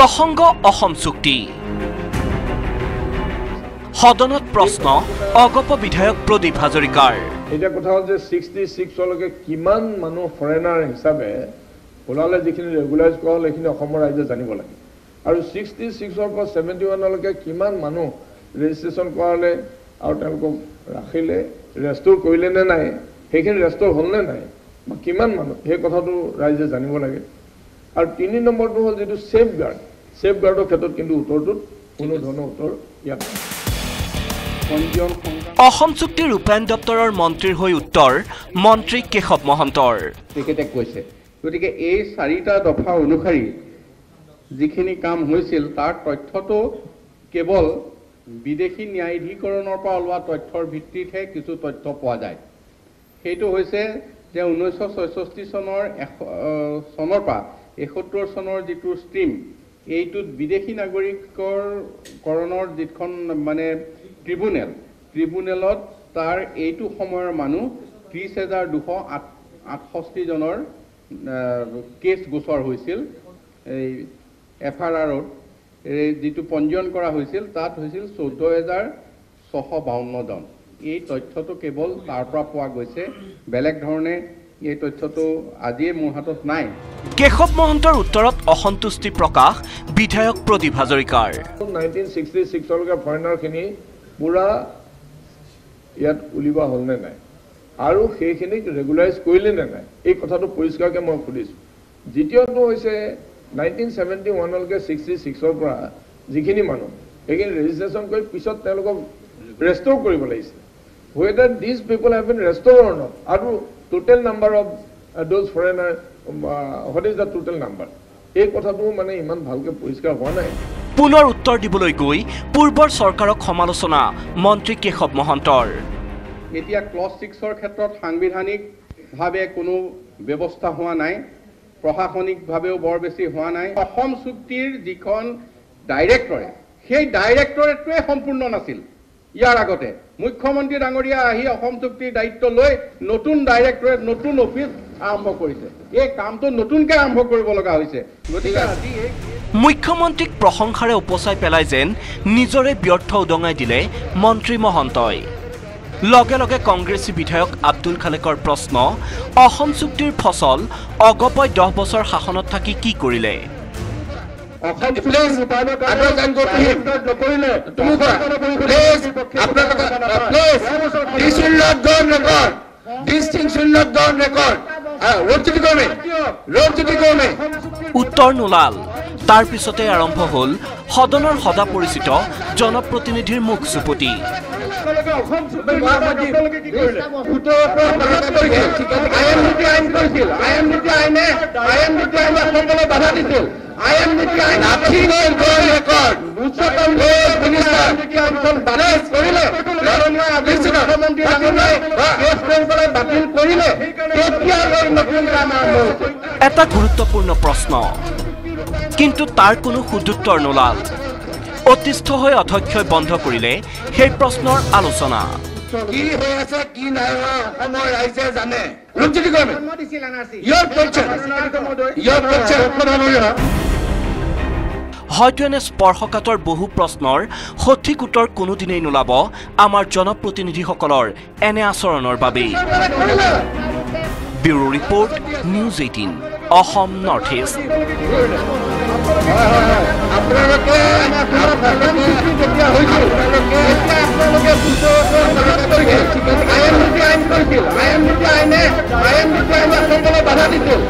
প্ৰসংগ অসম চুক্তি। সদনত প্ৰশ্ন অগপ বিধায়ক প্ৰদীপ হাজৰিকাৰ। এতিয়া কথা হ'ল যে ছিক্সটি ছিক্সলৈকে কিমান মানুহ ফৰেনাৰ হিচাপে ওলালে যিখিনি ৰেগুলাইজ কৰা হ'ল সেইখিনি অসমৰ ৰাইজে জানিব লাগে। আৰু ছিক্সটি ছিক্সৰ পৰা ছেভেণ্টি ওৱানলৈকে কিমান মানুহ ৰেজিষ্ট্ৰেশ্যন কৰালে আৰু তেওঁলোকক ৰাখিলে ৰেষ্টৰ কৰিলে নে নাই সেইখিনি ৰেষ্টৰ হ'লনে নাই বা কিমান মানুহ সেই কথাটো ৰাইজে জানিব লাগে। আৰু তিনি নম্বৰটো হ'ল যিটো ছেফ গাৰ্ড ছেফ গাৰ্ডৰ ক্ষেত্ৰত কিন্তু উত্তৰটোত কোনো ধৰণৰ উত্তৰ ইয়াত অসম চুক্তিৰ ৰূপায়ণ দপ্তৰৰ মন্ত্ৰীৰ হৈ উত্তৰ মন্ত্ৰী কেশৱ মহন্তৰ। তেখেতে কৈছে গতিকে এই চাৰিটা দফা অনুসৰি যিখিনি কাম হৈছিল তাৰ তথ্যটো কেৱল বিদেশী ন্যায়াধীকৰণৰ পৰা ওলোৱা তথ্যৰ ভিত্তিতহে কিছু তথ্য পোৱা যায়। সেইটো হৈছে যে ঊনৈছশ ছয়ষষ্ঠি চনৰ এশ চনৰ পৰা এসত্তৰ চনৰ যিটো ষ্ট্ৰীম এইটোত বিদেশী নাগৰিকৰ কৰণৰ যিখন মানে ট্ৰিবুনেল ট্ৰিবুনেলত তাৰ এইটো সময়ৰ মানুহ ত্ৰিছ হেজাৰ দুশ আঠ আঠষষ্ঠিজনৰ কেছ গোচৰ হৈছিল। এই এফ আৰ আৰত যিটো পঞ্জীয়ন কৰা হৈছিল তাত হৈছিল চৈধ্য হেজাৰ ছশ বাৱন্নজন এই তথ্যটো কেৱল তাৰ পৰা পোৱা গৈছে। বেলেগ ধৰণে এই তথ্যটো আজিয়ে মোৰ হাতত নাই। কেশৱ মহন্তৰ উত্তৰত অসন্তুষ্টি প্ৰকাশ বিধায়ক প্ৰদীপ হাজৰিকাৰ। নাইনটিন ছিক্সটি ছিক্সলৈকে ফৰেনাৰখিনি পূৰা ইয়াত উলিওৱা হ'লনে নাই? আৰু সেইখিনিক ৰেগুলাইজ কৰিলে নে নাই? এই কথাটো পৰিষ্কাৰকৈ মই সুধিছোঁ। দ্বিতীয়টো হৈছে নাইনটিন ছেভেণ্টি ওৱানলৈকে ছিক্সটি ছিক্সৰ পৰা যিখিনি মানুহ সেইখিনি ৰেজিষ্ট্ৰেশ্যন কৰি পিছত তেওঁলোকক ৰেষ্টৰ কৰিব লাগিছিল। Whether this people have been restore আৰু total number of those foreigner what is the total number এই কথাটো মানে ইমান ভালকৈ পৰিষ্কাৰ হোৱা নাই। পুনৰ উত্তৰ দিবলৈ গৈ পূৰ্বৰ চৰকাৰক সমালোচনা মন্ত্ৰী কেশৱ মহন্তৰ। এতিয়া ক্লছ ছিক্সৰ ক্ষেত্ৰত সাংবিধানিকভাৱে কোনো ব্যৱস্থা হোৱা নাই প্ৰশাসনিকভাৱেও বৰ বেছি হোৱা নাই। অসম চুক্তিৰ যিখন ডাইৰেক্টৰেট সেই ডাইৰেক্টৰেটটোৱে সম্পূৰ্ণ নাছিল। ইয়াৰ আগতে মুখ্যমন্ত্ৰী ডাঙৰীয়া আহি অসম চুক্তিৰ দায়িত্ব লৈ নতুন ডাইৰেক্টৰেট নতুন অফিচ আৰম্ভ কৰিছে। এই কামটো নতুনকৈ আৰম্ভ কৰিব লগা হৈছে। গতিকে আজি এই মুখ্যমন্ত্ৰীক প্ৰশংসাৰে উপচাই পেলাই যেন নিজৰে ব্যৰ্থ উদঙাই দিলে মন্ত্ৰী মহন্তই। লগে লগে কংগ্ৰেছী বিধায়ক আব্দুল খালেকৰ প্ৰশ্ন অসম চুক্তিৰ ফচল অগপই দহ বছৰ শাসনত থাকি কি কৰিলে? প্লিজ আবেদন কৰিম নকৰিলে তুমি কোৱা প্লিজ আপোনালোকে please this will not go on record this things will not go on record road ছুটি কৰ্মী ৰোড ছুটি কৰ্মী উত্তৰ নোলাল। তাৰ পিছতে আৰম্ভ হ'ল সদনৰ সদা পৰিচিত জনপ্ৰতিনিধিৰ মুখ চুপতি। আইএমডিটি আইন কৰিছিল। আইএমডিটি আইনে আইএমডিটি আইনে অসমলৈ বাধা দিছিল। কৰিলে মাননীয় মুখ্যমন্ত্ৰী ডাঙৰীয়াই কেছ বাতিল কৰিলে নতুন কাম আৰম্ভ হৈছে এটা গুৰুত্বপূৰ্ণ প্ৰশ্ন। কিন্তু তাৰ কোনো সুদুত্তৰ নোলাল। অতিষ্ঠ হৈ অধ্যক্ষই বন্ধ কৰিলে সেই প্ৰশ্নৰ আলোচনা। কি হৈ আছে কি নাই হোৱা অসমৰ ৰাইজে জানে। ইয়ৰ ইয়ৰ হয়তো এনে স্পৰ্শকাতৰ বহু প্ৰশ্নৰ সঠিক উত্তৰ কোনোদিনেই নোলাব আমাৰ জনপ্ৰতিনিধিসকলৰ এনে আচৰণৰ বাবেই। Bureau report news eighteen Assam north east. বাধা দিছিল।